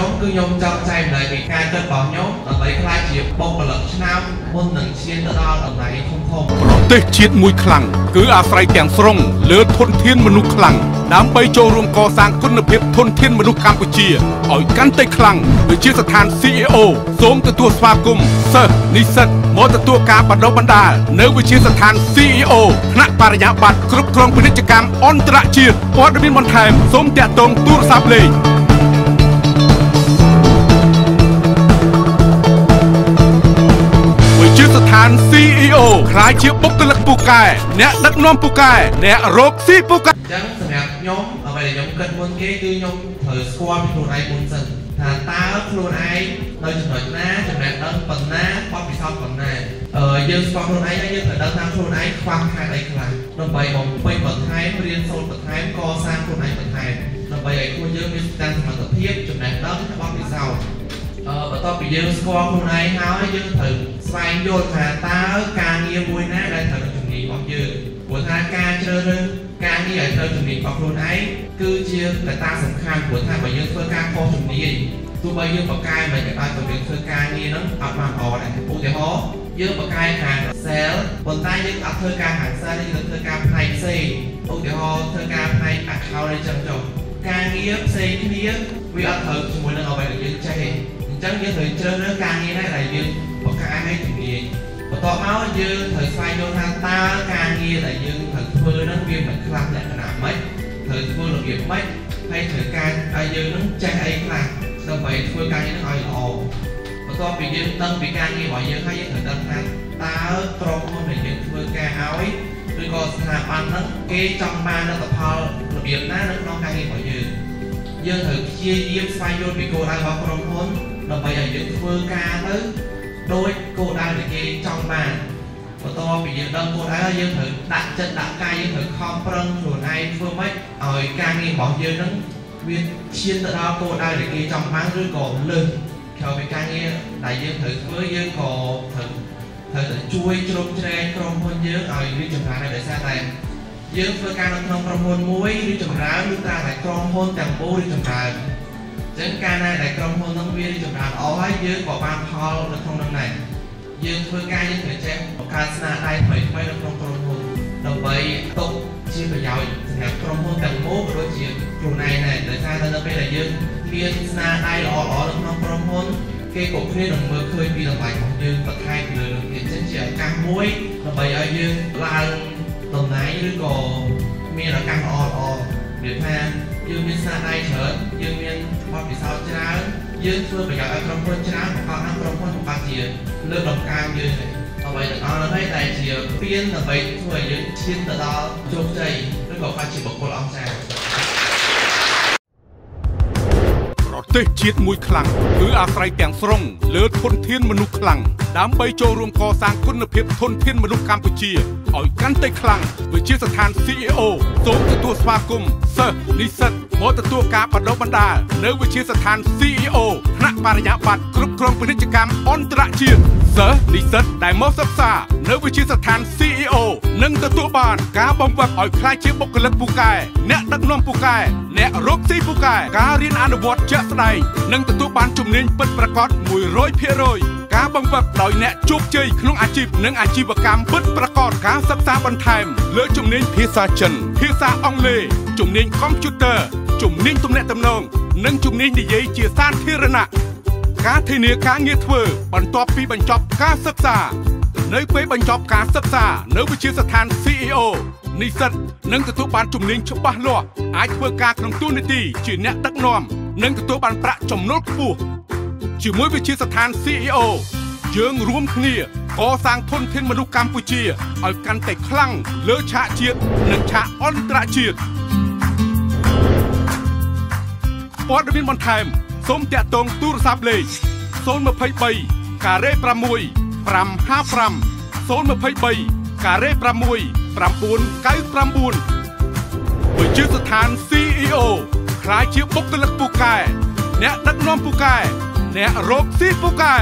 ខ្ញុំគឺខ្ញុំចង់ចែកម្លែកពីការគិតរបស់ខ្ញុំដើម្បីក្លាយជាបុគ្គលិកឆ្នាំមុននឹងឈានទៅដល់តំណែងធំធំប្រទេសជាតិមួយខ្លាំងគឺអាស្រ័យទាំងស្រុងលើធនធានមនុស្សខ្លាំងដើម្បីចូលរួមកសាងគុណភាពធនធានមនុស្សកម្ពុជាឲ្យកាន់តែខ្លាំងវិជាស្ថាន CEO សូមទទួលស្វាគមន៍សិស្សនិស្សិតមកទទួលការបណ្ដុះបណ្ដាលនៅវិជាស្ថាន CEO ថ្នាក់បរិញ្ញាបត្រគ្រប់គ្រងពាណិជ្ជកម្មអន្តរជាតិព័ត៌មានបន្ថែមសូមតាក់ទងទូរស័ព្ទលេខ ជាស្ថាន CEO ខ្លាយជាបុគ្គលិកពូកែអ្នកដឹកនាំពូកែអ្នករកស៊ីពូកែអញ្ចឹងសម្រាប់ខ្ញុំអ្វីដែលខ្ញុំគិតមុនគេគឺខ្ញុំត្រូវស្គាល់ពីខ្លួនឯងមុនសិនថាតើខ្លួនឯងនៅចំណុចណាចំណេះដឹងប៉ុណ្ណាបទពិសោធន៍ប៉ុណ្ណាអឺយើងស្គាល់ខ្លួនឯងហើយយើងត្រូវដឹងថាខ្លួនឯងខ្វះខាតអីខ្លះដើម្បីបំពេញបន្ថែមរៀនសូត្របន្ថែមកសាងខ្លួនឯងបន្ថែមដើម្បីឲ្យខ្លួនយើងមានស្តង់សមត្ថភាពចំណេះដឹងបទពិសោធន៍អឺ បន្ទាប់ពីយើងស្គាល់ខ្លួនឯងហើយយើងត្រូវស្វែងយល់ថាតើការងារមួយណាដែលត្រូវនឹងជំនាញរបស់យើងព្រោះថាការជ្រើសរើសការងារឲ្យត្រូវជំនាញរបស់ខ្លួនឯងគឺជាកត្តាសំខាន់ព្រោះថាបើយើងធ្វើការខុសជំនាញទោះបីយើងបកកែមិនក៏ដោយក៏យើងធ្វើការងារហ្នឹងអត់បានល្អដែរឧទាហរណ៍យើងបកកែខាង sale ប៉ុន្តែយើងអត់ធ្វើការខាង sale យើងធ្វើការផ្នែកផ្សេងឧទាហរណ៍ធ្វើការផ្នែក account អីចឹងចុះការងារផ្សេងគ្នាវាអត់ត្រូវជាមួយនឹងអ្វីដែលយើងចេះទេអញ្ចឹងយើងត្រូវជ្រើសរើសការងារណាដែលយើងបង្កើតឲ្យជំនាញបន្ទាប់មកយើងត្រូវស្វែងយល់ថាតើការងារដែលយើងត្រូវធ្វើហ្នឹងវាមិនខ្លះលក្ខណៈម៉េចត្រូវធ្វើរបៀបម៉េចហើយត្រូវការឲ្យយើងនឹងចេះអីខ្លះដើម្បីធ្វើការងារហ្នឹងឲ្យល្អបន្ទាប់ពីយើងដឹងពីការងាររបស់យើងហើយយើងត្រូវដឹងថាតើក្រុមហ៊ុនដែលយើងធ្វើការឲ្យឬក៏ស្ថាប័នហ្នឹងគេចង់បានលទ្ធផលរបៀបណានៅក្នុងការងាររបស់យើងយើងត្រូវព្យាយាមស្វែងយល់ពីគោលដៅរបស់ក្រុមហ៊ុន ដើម្បីឲ្យយើងធ្វើការទៅដោយគោលដៅដែលគេចង់បានបន្ទាប់ពីយើងដឹងគោលដៅហើយយើងត្រូវដាក់ចិត្តដាក់កាយយើងត្រូវខំប្រឹងខ្លួនឯងធ្វើម៉េចឲ្យការងាររបស់យើងនឹងវាឈានទៅដល់គោលដៅដែលគេចង់បានឬក៏លើសក្រៅពីការងារដែលយើងត្រូវធ្វើយើងក៏ត្រូវត្រូវតែជួយជ្រោមជ្រែងក្រុមហ៊ុនយើងឲ្យរីកចម្រើនដែរដោយសារតែយើងធ្វើការនៅក្នុងក្រុមហ៊ុនមួយឬចម្រើនឬតាមតែក្រុមហ៊ុនទាំងមូលឬចម្រើនអញ្ចឹងការណាដែលក្រុមហ៊ុននោះវារីកចម្រើនអស់ហើយយើងក៏បានផលនៅក្នុងនោះដែរយើងធ្វើការយើងត្រូវចេះបង្កើតស្នាដៃថ្មីថ្មីនៅក្នុងក្រុមហ៊ុនដើម្បីទុកជាប្រយោជន៍សម្រាប់ក្រុមហ៊ុនទាំងមូលក៏ដូចជាខ្លួនឯងដែរដោយសារតែនៅពេលដែលយើងមានស្នាដៃល្អៗនៅក្នុងក្រុមហ៊ុនគេគ្រប់គ្នានឹងមើលឃើញពីតម្លៃរបស់យើងបន្ថែមពីលើនោះទៀតអញ្ចឹងជាឱកាសមួយដើម្បីឲ្យយើងឡើងតំណែងឬក៏មានឱកាសល្អល្អ វាថាយើងមានស្នាដៃច្រើនយើងមានបទពិសោធន៍ច្រើនយើងធ្វើប្រយោជន៍ឲ្យក្រុមហ៊ុនច្រើនប្រកបណាក្រុមហ៊ុនបាត់ជាលើកដំកើងយើងហើយអ្វីទាំងអស់នោះហើយដែលជាពៀនដើម្បីធ្វើឲ្យយើងឈានទៅដល់ជោគជ័យឬក៏បាត់ជាបុគ្គលអស្ចារ្យ ទេសជាតិមួយខ្លាំងគឺអាស្រ័យទាំងស្រុងលើធនធានមនុស្សខ្លាំងដើម្បីចូលរួមកសាងគុណភាពធនធានមនុស្សកម្ពុជាឲ្យកាន់តែខ្លាំងវិជាស្ថាន CEO សូមទទួលស្វាគមន៍សិស្សនិស្សិតមកទទួលការបណ្ដុះបណ្ដាលនៅវិជាស្ថាន CEO ថ្នាក់បរិញ្ញាបត្រគ្រប់គ្រងពាណិជ្ជកម្មអន្តរជាតិសិស្សនិស្សិតដែលមកសិក្សានៅវិជាស្ថាន CEO នឹង ទទួលបានការបំផាត់ឲ្យក្លាយជាបុគ្គលិកពូកែអ្នកដឹកនាំពូកែអ្នករកស៊ីពូកែការរៀនអនុវត្តជាក់ស្ដែងនិងទទួលបានជំនាញពិតប្រាកដ100%ការបង្វឹកដោយអ្នកជោគជ័យក្នុងអាជីពនិងអាជីវកម្មពិតប្រាកដការសិក្សាបន្ថែមលើជំនាញភាសាចិន ភាសាអង់គ្លេសជំនាញកុំព្យូទ័រជំនាញទំនាក់ទំនងនិងជំនាញនិយាយជាសាធារណៈការធានាការងារធ្វើបន្ទាប់ពីបញ្ចប់ការសិក្សា នៅពេលបញ្ចប់ការសិក្សានៅវិទ្យាស្ថាន CEO និស្សិតនឹងទទួលបានជំនាញច្បាស់លាស់អាចធ្វើការក្នុងទូនាទីជាអ្នកដឹកនាំនិងទទួលបានប្រាក់ចំណូលខ្ពស់ជាមួយវិទ្យាស្ថាន CEO យើងរួមគ្នាកសាងធនធានមនុស្សកម្ពុជាឲ្យកាន់តែខ្លាំងលើឆាកជាតិនិងឆាកអន្តរជាតិព័ត៌មានបន្ថែមសូមតាក់ទងទូរស័ព្ទលេខ023ការ៉េ6 555 023ការ៉េ6 999វិជាស្ថាន CEO ខ្លាយជាបុគ្គលិកពូកែអ្នកដឹកនាំពូកែអ្នករកស៊ីពូកែ